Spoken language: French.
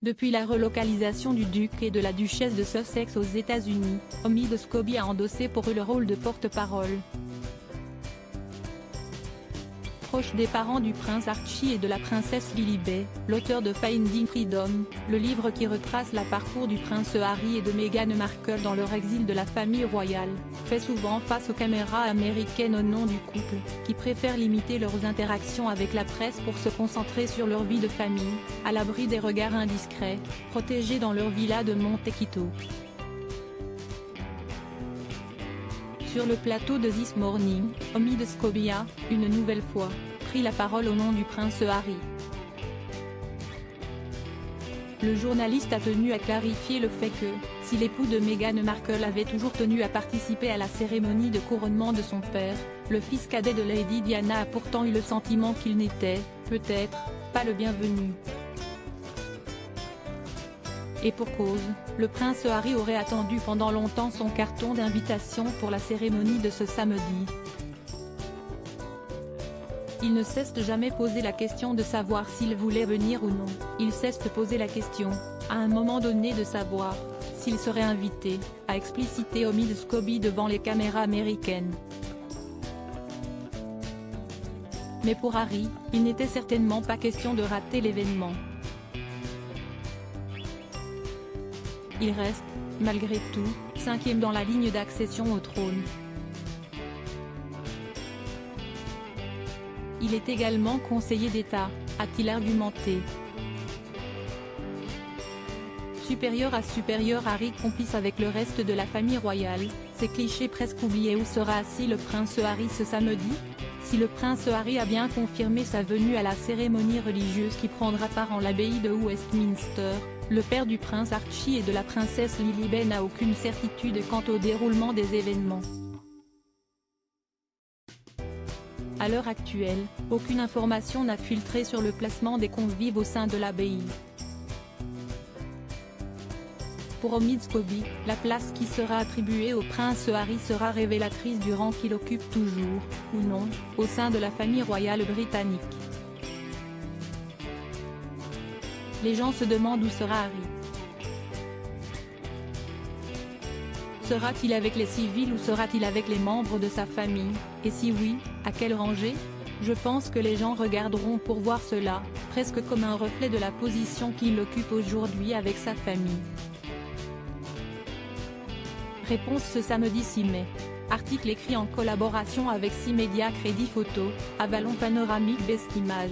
Depuis la relocalisation du duc et de la duchesse de Sussex aux États-Unis, Omid Scobie a endossé pour eux le rôle de porte-parole. Proche des parents du prince Archie et de la princesse Lilibet, l'auteur de Finding Freedom, le livre qui retrace la parcours du prince Harry et de Meghan Markle dans leur exil de la famille royale, fait souvent face aux caméras américaines au nom du couple, qui préfèrent limiter leurs interactions avec la presse pour se concentrer sur leur vie de famille, à l'abri des regards indiscrets, protégés dans leur villa de Monte Sur le plateau de This Morning, Omid Scobia, une nouvelle fois, prit la parole au nom du prince Harry. Le journaliste a tenu à clarifier le fait que, si l'époux de Meghan Markle avait toujours tenu à participer à la cérémonie de couronnement de son père, le fils cadet de Lady Diana a pourtant eu le sentiment qu'il n'était, peut-être, pas le bienvenu. Et pour cause, le prince Harry aurait attendu pendant longtemps son carton d'invitation pour la cérémonie de ce samedi. Il ne cesse de jamais poser la question de savoir s'il voulait venir ou non, il cesse de poser la question, à un moment donné de savoir, s'il serait invité, a explicité Omid Scobie devant les caméras américaines. Mais pour Harry, il n'était certainement pas question de rater l'événement. Il reste, malgré tout, cinquième dans la ligne d'accession au trône. Il est également conseiller d'État, a-t-il argumenté. Supérieur à supérieur Harry compisse avec le reste de la famille royale, ces clichés presque oubliés où sera assis le prince Harry ce samedi? Si le prince Harry a bien confirmé sa venue à la cérémonie religieuse qui prendra part en l'abbaye de Westminster, le père du prince Archie et de la princesse Lilibet n'a aucune certitude quant au déroulement des événements. À l'heure actuelle, aucune information n'a filtré sur le placement des convives au sein de l'abbaye. Pour Omid Scobie, la place qui sera attribuée au prince Harry sera révélatrice du rang qu'il occupe toujours, ou non, au sein de la famille royale britannique. Les gens se demandent où sera Harry. Sera-t-il avec les civils ou sera-t-il avec les membres de sa famille, et si oui, à quelle rangée? Je pense que les gens regarderont pour voir cela, presque comme un reflet de la position qu'il occupe aujourd'hui avec sa famille. Réponse ce samedi 6 mai. Article écrit en collaboration avec 6 médias Crédit Photo, Avalon Panoramique Best Image.